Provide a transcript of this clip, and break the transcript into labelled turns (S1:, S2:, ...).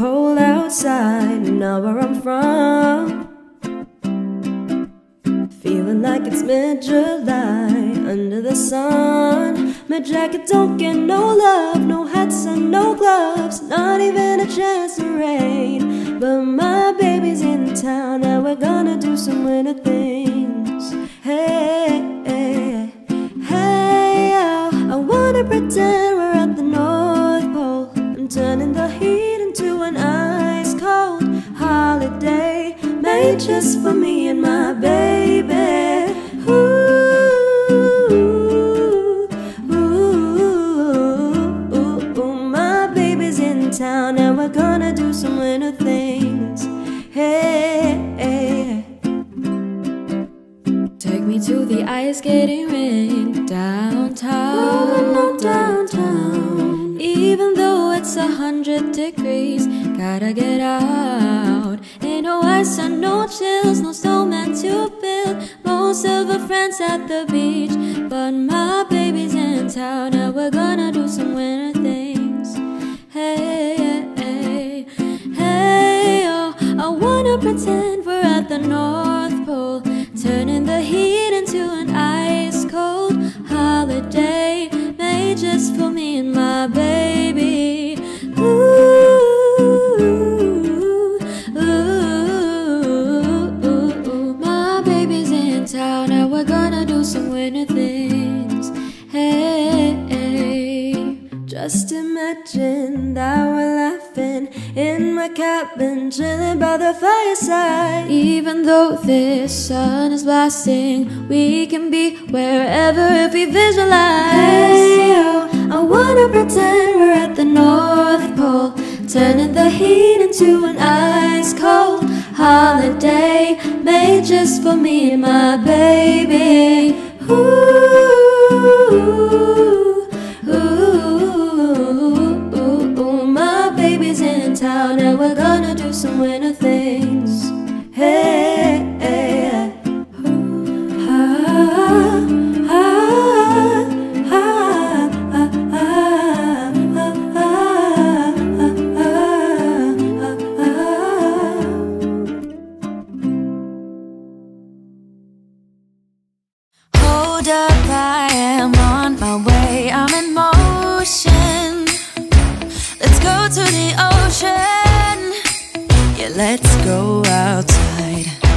S1: cold outside, now where I'm from. Feeling like it's mid July under the sun. My jacket don't get no love, no hats and no gloves, not even a chance to rain. But my baby's in town, and we're gonna do some winter things. Into an ice cold holiday made just for me and my baby. Ooh, ooh, ooh, ooh, my baby's in town and we're gonna do some winter things. Hey, hey.
S2: Take me to the ice skating rink downtown.
S1: Rolling on downtown.
S2: Even though it's a hundred degrees, gotta get out. Ain't no ice and no chills, no snowman to build. Most of our friends at the beach, but my baby's in town, Now we're gonna do some winter things. Hey, hey, hey, oh, I wanna pretend we're at the North Pole, turning the heat into an ice cold holiday made just for me and my baby. We're gonna do some winter things. Hey, hey,
S1: Just imagine that we're laughing in my cabin, chilling by the fireside.
S2: even though this sun is blasting, we can be wherever if we visualize.
S1: Hey, oh, I wanna pretend we're at the North Pole, turning the heat into an ice holiday made just for me and my baby. Ooh, ooh, ooh, ooh, my baby's in town and we're gonna do some winter
S3: Hold up, I am on my way. I'm in motion. Let's go to the ocean. Yeah, let's go outside.